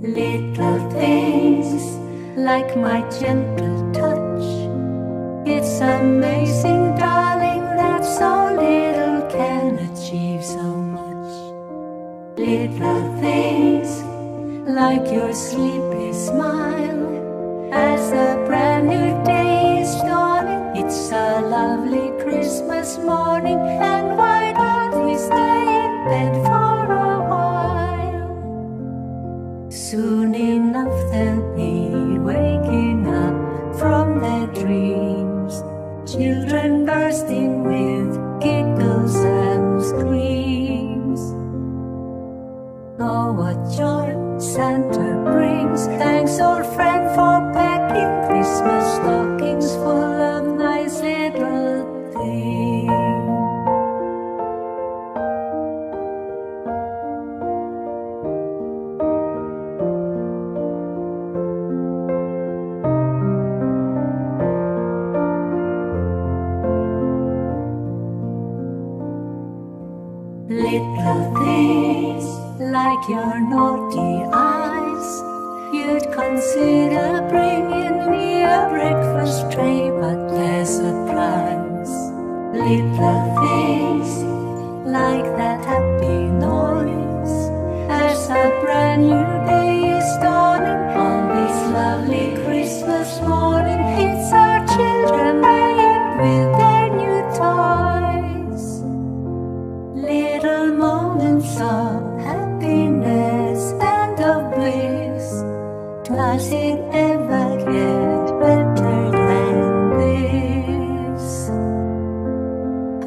Little things like my gentle touch. It's amazing, darling, that so little can achieve so much. Little things like your sleepy smile as a brand new day is dawning. It's a lovely Christmas morning, and why Soon enough they'll be waking up from their dreams, children bursting with giggles and screams. Oh, what joy Santa Little things like your naughty eyes. You'd consider bringing me a breakfast tray, but there's a price. Little things like that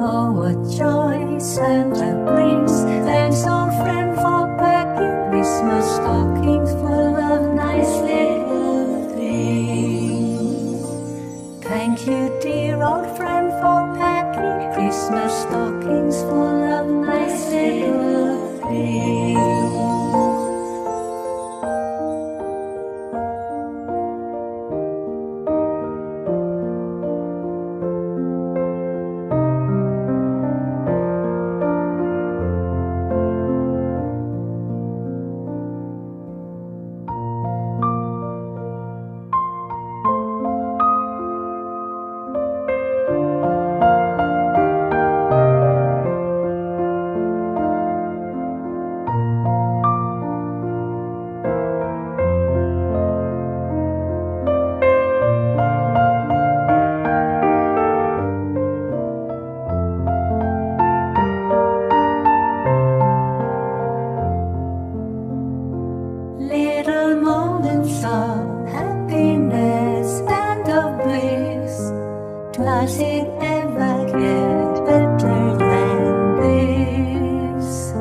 Oh, what joy Santa brings! Thanks, old friend, for packing Christmas stockings full of nice little things. Thank you, moments of happiness and of bliss. Does it ever get better than this?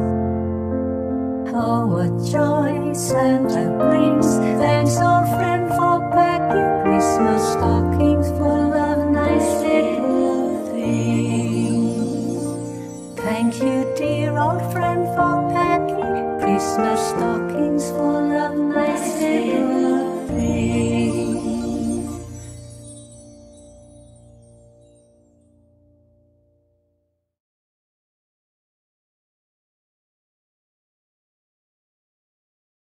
Oh, what joy Santa brings! Thanks, old friend, for packing Christmas stockings full of nice little things. Thank you, dear old friend, for packing Christmas stockings